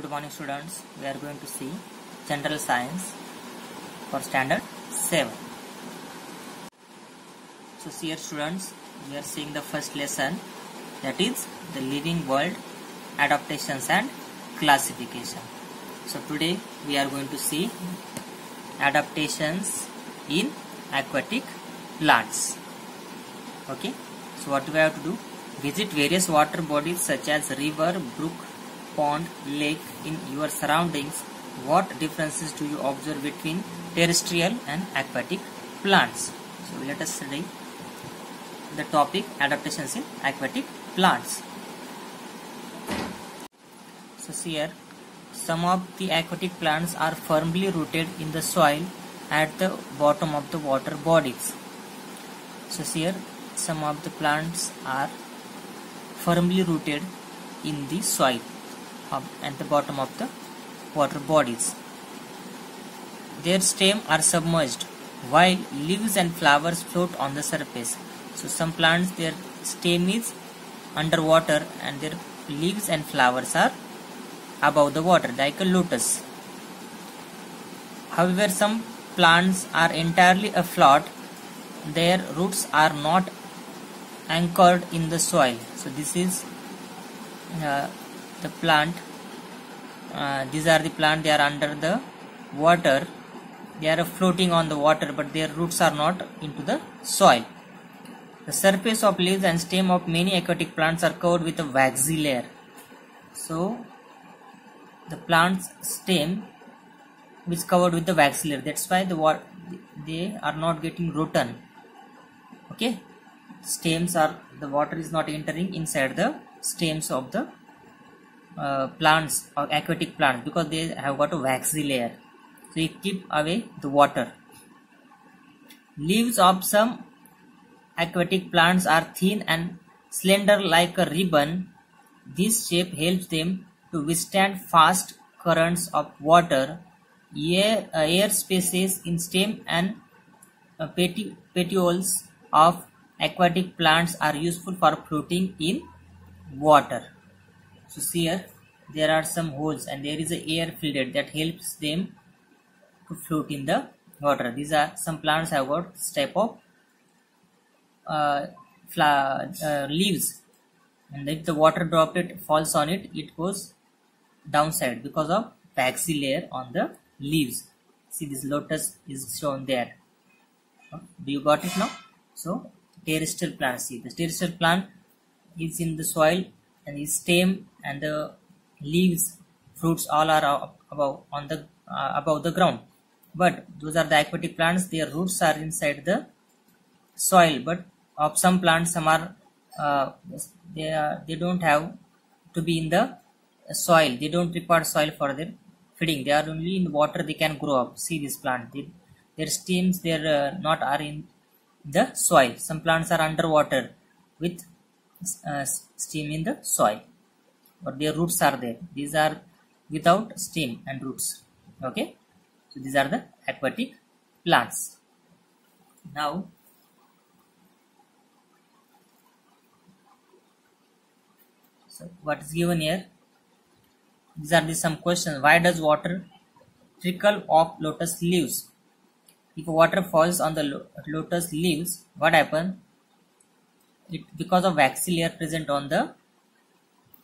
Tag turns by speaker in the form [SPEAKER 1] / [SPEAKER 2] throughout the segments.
[SPEAKER 1] Good morning students. We are going to see General Science for Standard 7. So here students, we are seeing the first lesson that is the living world adaptations and classification. So today we are going to see adaptations in aquatic plants. Okay. So what do we have to do? Visit various water bodies such as river, brook, pond, lake in your surroundings. What differences do you observe between terrestrial and aquatic plants? So let us study the topic adaptations in aquatic plants. So here some of the aquatic plants are firmly rooted in the soil at the bottom of the water bodies. So here some of the plants are firmly rooted in the soil at the bottom of the water bodies. Their stem are submerged while leaves and flowers float on the surface. So some plants their stem is underwater and their leaves and flowers are above the water like a lotus. However, some plants are entirely afloat. Their roots are not anchored in the soil. So this is uh, the plant. Uh, these are the plant. They are under the water. They are floating on the water, but their roots are not into the soil. The surface of leaves and stem of many aquatic plants are covered with a waxy layer. So the plant's stem is covered with the waxy layer. That's why the water they are not getting rotten. Okay, stems are the water is not entering inside the stems of the uh, plants or aquatic plants because they have got a waxy layer. So it keep away the water. Leaves of some aquatic plants are thin and slender like a ribbon. This shape helps them to withstand fast currents of water. Air, uh, air spaces in stem and uh, peti petioles of aquatic plants are useful for floating in water. So see here there are some holes and there is a air filled that helps them to float in the water. These are some plants have got this type of uh, uh, leaves. And if the water droplet falls on it it goes downside because of waxy layer on the leaves. See this lotus is shown there. Do you got it now? So terrestrial plant see the terrestrial plant is in the soil and the stem and the leaves fruits all are above on the uh, above the ground. But those are the aquatic plants. Their roots are inside the soil. But of some plants some are uh, they are they don't have to be in the soil. They don't require soil for their feeding. They are only in water they can grow up see this plant. They, their stems they are uh, not are in the soil. Some plants are underwater with uh, in the soil. But their roots are there. These are without stem and roots. Okay? So these are the aquatic plants. Now so what is given here? These are the some questions. Why does water trickle off lotus leaves? If water falls on the lotus leaves what happen? it because of waxy layer present on the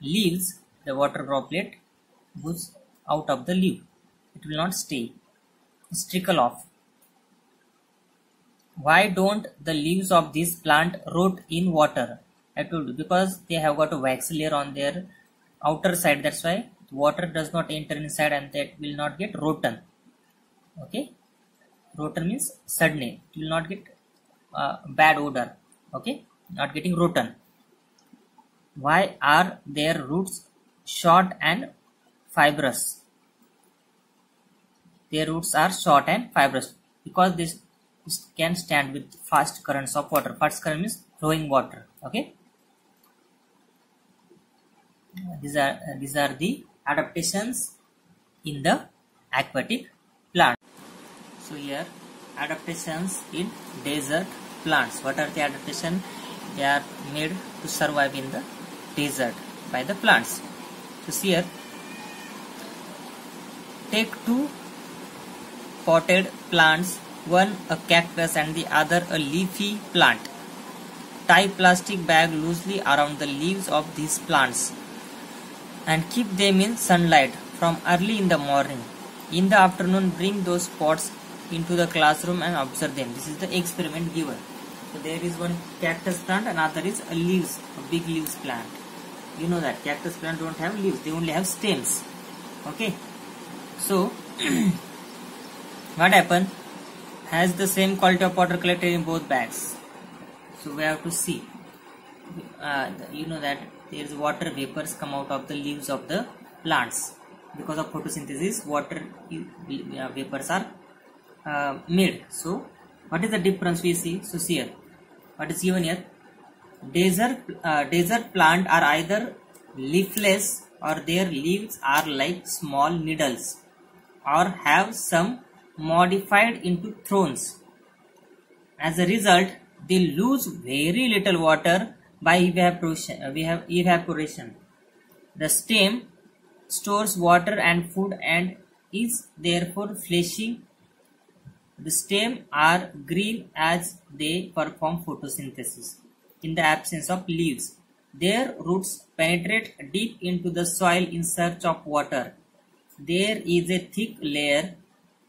[SPEAKER 1] leaves the water droplet goes out of the leaf. It will not stay it's trickle off. Why don't the leaves of this plant rot in water? I told you because they have got a wax layer on their outer side that's why water does not enter inside and that will not get rotten. Okay? Rotten means sudden it will not get uh, bad odor. Okay not getting rotten why are their roots short and fibrous? Their roots are short and fibrous because this, can stand with fast currents of water. Fast current means flowing water okay? These are these are the adaptations in the aquatic plant. So here adaptations in desert plants. What are the adaptation they are made to survive in the desert by the plants. So here. Take two potted plants one a cactus and the other a leafy plant. Tie plastic bag loosely around the leaves of these plants and keep them in sunlight from early in the morning. In the afternoon bring those pots into the classroom and observe them. This is the experiment given so there is one cactus plant another is a leaves a big leaves plant. You know that cactus plant don't have leaves they only have stems. Okay? So what happened? Has the same quality of water collected in both bags. So we have to see. Uh, you know that there is water vapors come out of the leaves of the plants. Because of photosynthesis water uh, vapors are uh, made. So what is the difference we see so see here what is given here desert uh, desert plant are either leafless or their leaves are like small needles or have some modified into thorns as a result they lose very little water by evaporation, uh, evaporation. The stem stores water and food and is therefore fleshy. The stem are green as they perform photosynthesis in the absence of leaves. Their roots penetrate deep into the soil in search of water. There is a thick layer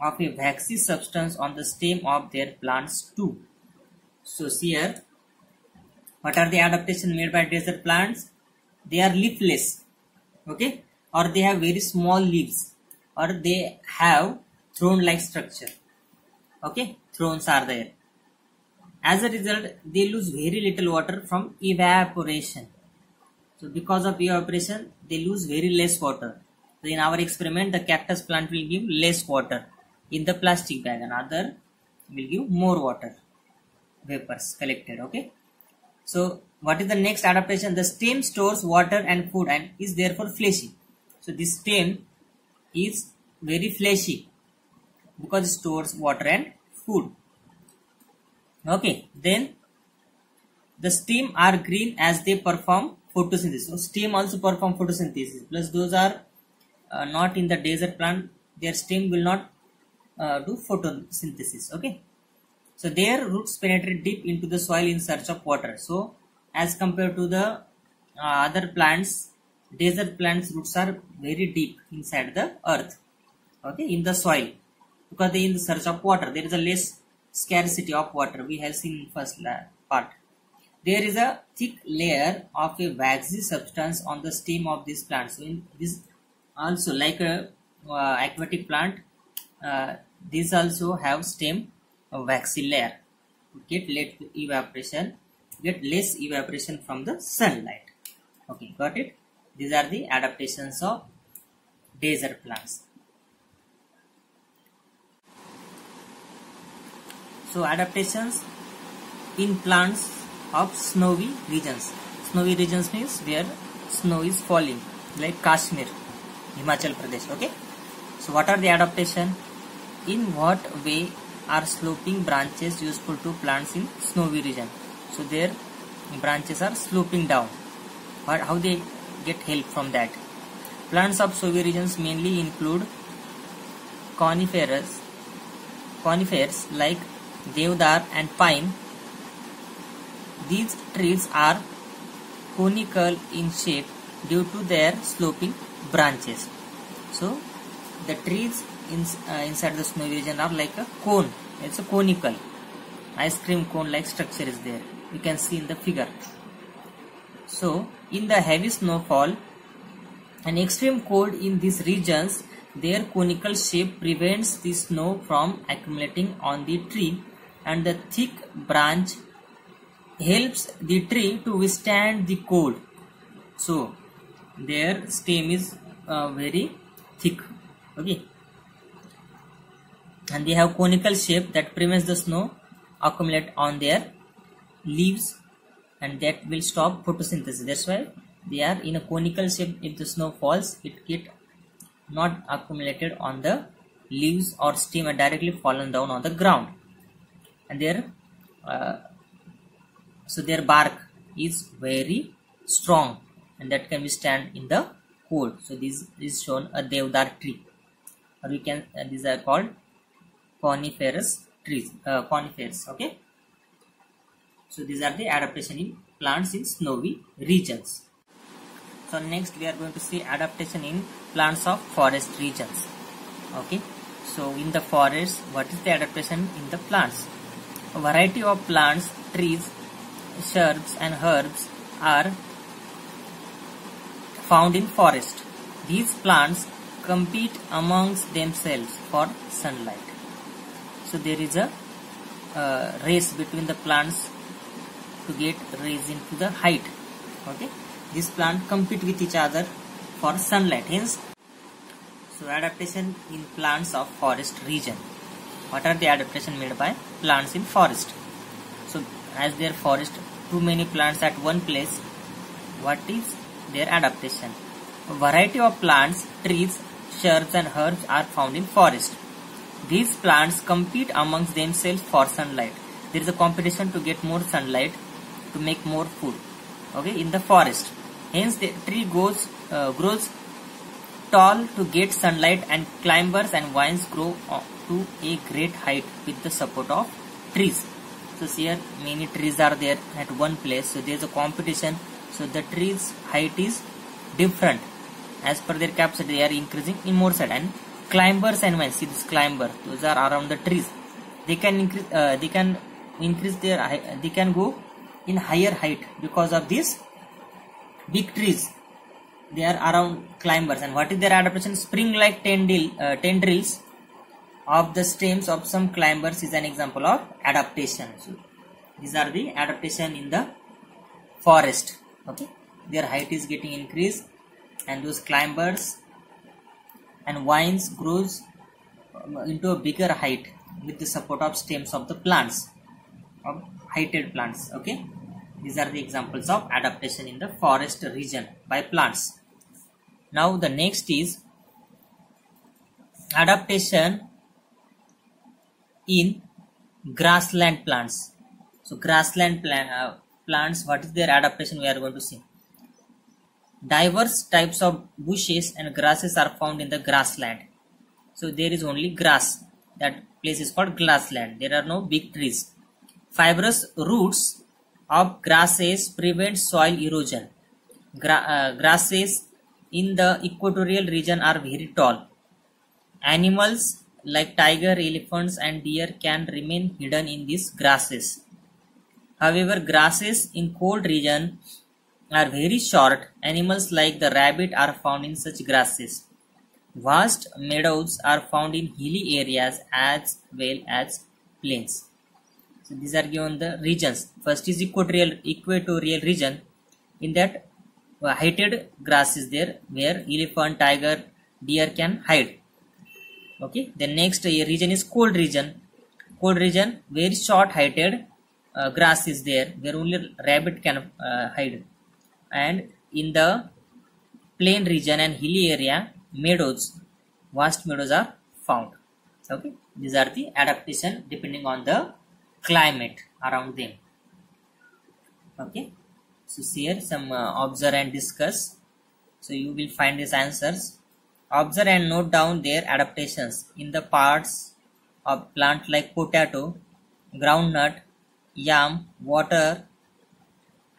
[SPEAKER 1] of a waxy substance on the stem of their plants too. So here, what are the adaptation made by desert plants? They are leafless, okay, or they have very small leaves, or they have thorn-like structure, okay, thorns are there. As a result, they lose very little water from evaporation. So because of evaporation, they lose very less water. So in our experiment, the cactus plant will give less water. In the plastic bag, another will give more water. Vapors collected okay? So what is the next adaptation? The stem stores water and food and is therefore fleshy. So this stem is very fleshy because it stores water and food. Okay then the stem are green as they perform photosynthesis. So stem also perform photosynthesis. Plus those are uh, not in the desert plant. Their stem will not uh, do photosynthesis. Okay? So their roots penetrate deep into the soil in search of water. So as compared to the uh, other plants, desert plants roots are very deep inside the earth, okay, in the soil because they in the search of water. There is a less scarcity of water. We have seen in first part. There is a thick layer of a waxy substance on the stem of this plant. So in this also like a uh, aquatic plant, uh, these also have stem waxy layer to get less evaporation get less evaporation from the sunlight okay got it these are the adaptations of desert plants so adaptations in plants of snowy regions. Snowy regions means where snow is falling like kashmir himachal pradesh okay? So what are the adaptation? In what way are sloping branches useful to plants in snowy region? So their branches are sloping down. But how they get help from that? Plants of snowy regions mainly include coniferous conifers like deodar and pine. These trees are conical in shape due to their sloping branches. So the trees in, uh, inside the snowy region are like a cone. It's a conical. Ice cream cone like structure is there. You can see in the figure. So in the heavy snowfall and extreme cold in these regions their conical shape prevents the snow from accumulating on the tree and the thick branch helps the tree to withstand the cold. So their stem is uh, very thick. Okay. And they have conical shape that prevents the snow accumulate on their leaves and that will stop photosynthesis. That's why they are in a conical shape. If the snow falls it get not accumulated on the leaves or stem and directly fallen down on the ground and their uh, so their bark is very strong and that can withstand in the cold. So this is shown a devdar tree. Or we can uh, these are called coniferous trees uh, conifers okay? So these are the adaptation in plants in snowy regions. So next we are going to see adaptation in plants of forest regions okay? So in the forest what is the adaptation in the plants variety of plants trees shrubs and herbs are found in forest. These plants compete amongst themselves for sunlight. So there is a uh, race between the plants to get raised into the height. Okay? This plant compete with each other for sunlight. Hence so adaptation in plants of forest region what are the adaptation made by plants in forest? So as there forest too many plants at one place what is their adaptation? A variety of plants trees shrubs and herbs are found in forest. These plants compete amongst themselves for sunlight. There is a competition to get more sunlight to make more food okay in the forest. Hence the tree goes uh, grows tall to get sunlight and climbers and vines grow to a great height with the support of trees. So here many trees are there at one place. So there is a competition. So the trees height is different. As per their capacity they are increasing in more side. And climbers and vines see this climber those are around the trees. They can increase uh, they can increase their they can go in higher height because of these big trees. They are around climbers. And what is their adaptation? Spring like tendril, uh, tendrils of the stems of some climbers is an example of adaptation. So these are the adaptation in the forest. Okay? Their height is getting increased and those climbers and vines grows um, into a bigger height with the support of stems of the plants of heighted plants. Okay? These are the examples of adaptation in the forest region by plants. Now the next is adaptation in grassland plants. So grassland uh, plants what is their adaptation we are going to see? Diverse types of bushes and grasses are found in the grassland. So there is only grass. That place is called grassland. There are no big trees. Fibrous roots of grasses prevent soil erosion. Gra uh, grasses in the equatorial region are very tall. Animals like tiger elephants and deer can remain hidden in these grasses. However grasses in cold region are very short. Animals like the rabbit are found in such grasses. Vast meadows are found in hilly areas as well as plains. So these are given the regions. First is equatorial equatorial region. In that uh, heighted grass is there where elephant tiger deer can hide okay? The next region is cold region. Cold region very short heighted uh, grass is there where only rabbit can uh, hide. And in the plain region and hilly area meadows vast meadows are found. Okay? These are the adaptation depending on the climate around them. Okay? So here some uh, observe and discuss. So you will find these answers observe and note down their adaptations in the parts of plant like potato groundnut yam water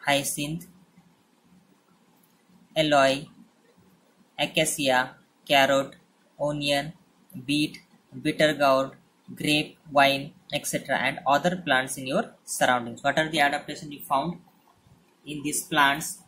[SPEAKER 1] hyacinth aloe acacia carrot onion beet bitter gourd grape wine etc and other plants in your surroundings. What are the adaptations you found in these plants